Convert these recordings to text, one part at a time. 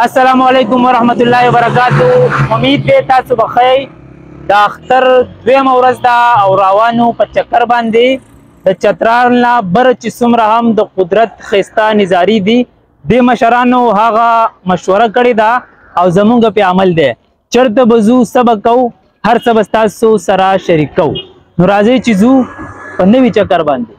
السلام علیکم ورحمت الله وبرکاتو امید دی تاسو بخی د اختر دویم ورځ دا او روانو په چکر باندې د چترال نه بر چې څومره هم د قدرت خستا نظاری دی د مشرانو هغه مشوره کړې ده او زمونږ په عمل دی چرته بزو سبق کو هر سبستاسو سره شریک کو نو راځي چې زو په نوی چکر باندې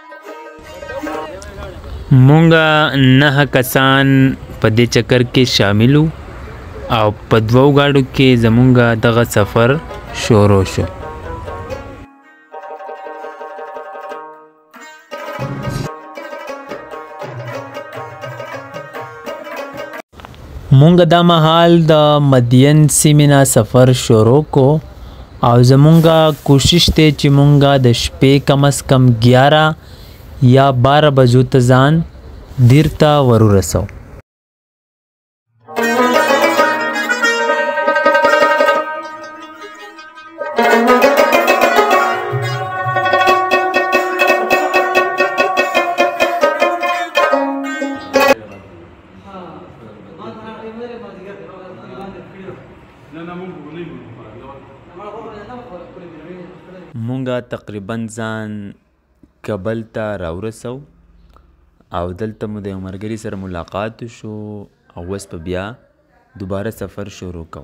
مونږه نه کسان په دې چکر کې شاملو او په دوو غاړو کې زمونږه دغه سفر شروع شو مونږ دا مهال د مدین سیمینا سفر شروع کو او زمونږ کوشش دی چې مونږ د شپې کم از کم 11 یا 12 بجو ته ځان دیر ته ورورسو نه نه مونږ خو نه یو په خرابې ډول ما خو نه نه خو خپل بیرمه مونږه تقریبا ځان کبل ته راورسو او دلته مو د یو مرګري سره ملاقات شو او وس په بیا دوباره سفر شروع کو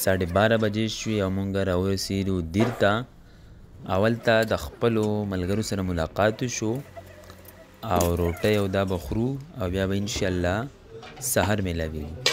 ساډې باره بجې شوې او مونږ راورسېدو دیر ته او هلته د خپلو ملګرو سره ملاقات وشو او روټۍ او دا به خورو او بیا به انشاءالله سهار میلاویږو.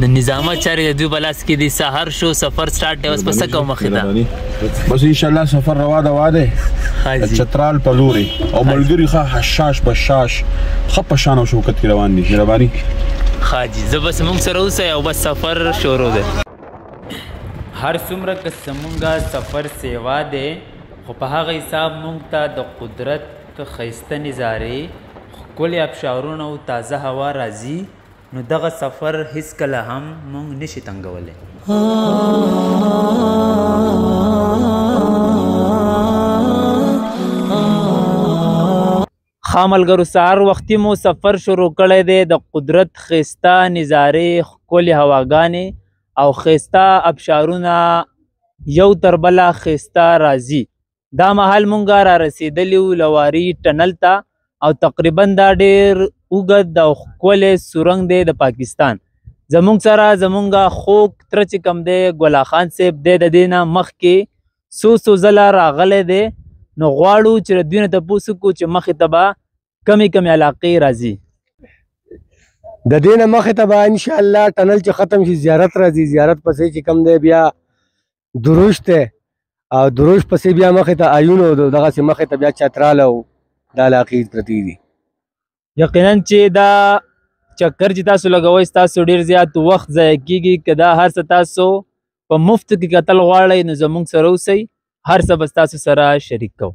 د نظامه چارې د دوی په لاس کې دي سحر شو سفر سٹارټ دی اوس په څه کوم مخې ته بس ان شاء الله سفر روا ده واده چترال په لوري او ملګری ښه حشاش بشاش خپ پشان او شوکت کې روان دي مهرباني خاجي زه بس موږ سره اوسه او بس سفر شروع ده هر څومره که سمونګه سفر سیوا ده خو په هغه حساب مونږ ته د قدرت که خیسته نظاره ښکلې ابشارونه او تازه هوا راځي نو دغه سفر هیڅ کله هم مونږ نشي تنګولی خاملګرو سار وختي مو سفر شروع کړی دی د قدرت خيستا نظارې ښکلې هواګانې او خيستا ابشارونه یو تر بله خيستا راځي دا مهال مونږ را رسیدلی و لواری ټنل ته او تقریبا دا ډیر اوږد او ښکلی سورنګ دی د پاکستان زمونږ سره زمونږ خوږ تره چې کوم دی ګلا خان صاحب دی د دې نه مخکې څو څو ځله راغلی دی نو غواړو چې دوی نه تپوس کو چې مخې ته به کمی کمی علاقې راځي د دې نه مخې ته به ان شاء الله ټنل چې ختم شي زیارت راځي زیارت پسې چې کم دی بیا دروش ته او دروش پسې بیا مخې ته آیونو دغه سي مخې ته بیا چترال او د علاقې پرتی دي یقینا چې دا چکر چې تاسو لګوي تاسو ډیر زیات وخت ضایع کیږي که دا هر څه تاسو په مفت کې قتل غواړئ نو زموږ سره اوسئ هر څه به تاسو سره شریک کوو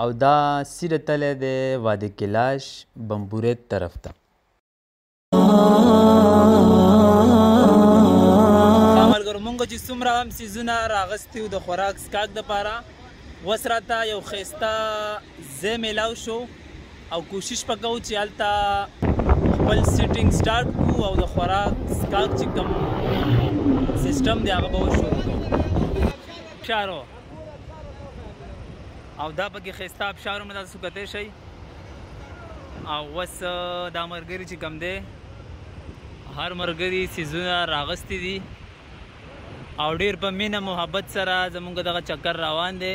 او دا سیره تلی دی وادی کلاش بمبوریت طرف ته ملګرو مونږ چې څومره هم سیزونه راغستي وو د خوراک سکاک د پاره وس راته یو خیسته ځای میلاو شو او کوشش پکاو چې هلته خپل سیټینګ سٹارټ کو او د خوراک سکاک چې کوم سیستم دی هغه به شروع کوو چارو او دا پکې خسته ابشار هم تاسو کته شي او وس دا مرګري چې کم دی هر مرګري سيزونه راغستې دي او ډیر په مینه محبت سره زمونږ دغه چکر روان دی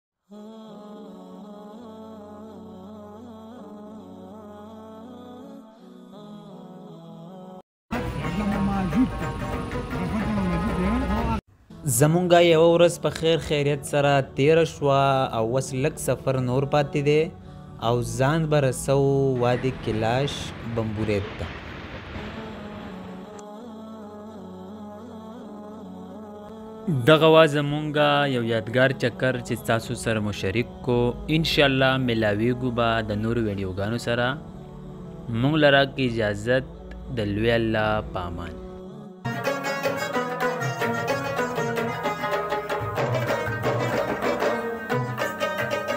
زمونږه یو ورځ په خیر خیریت سره تیر شو او وس لک سفر نور پاتې دی او ځان به رسو وادي کلاش بمبوریت ته دغه وا زمونږ یو یادګار چکر چې تاسو سره مو شریک کو ان شاء الله ملاویږو به د نورو ویډیوګانو سره مونږ لرا کې اجازه د لوی الله پامان